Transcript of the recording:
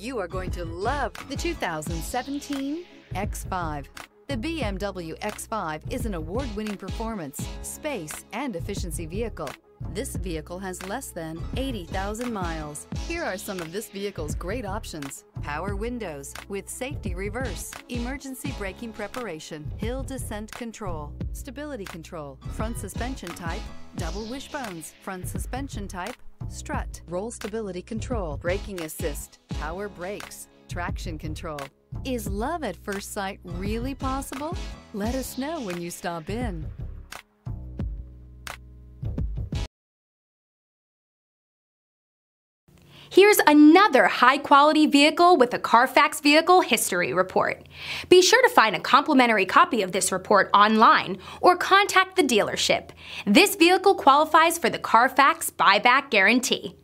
You are going to love the 2017 X5. The BMW X5 is an award-winning performance, space, and efficiency vehicle. This vehicle has less than 80,000 miles. Here are some of this vehicle's great options. Power windows with safety reverse, emergency braking preparation, hill descent control, stability control, front suspension type, double wishbones, front suspension type, strut, roll stability control, braking assist, power brakes, traction control. Is love at first sight really possible? Let us know when you stop in. Here's another high quality vehicle with a Carfax Vehicle History Report. Be sure to find a complimentary copy of this report online or contact the dealership. This vehicle qualifies for the Carfax Buyback Guarantee.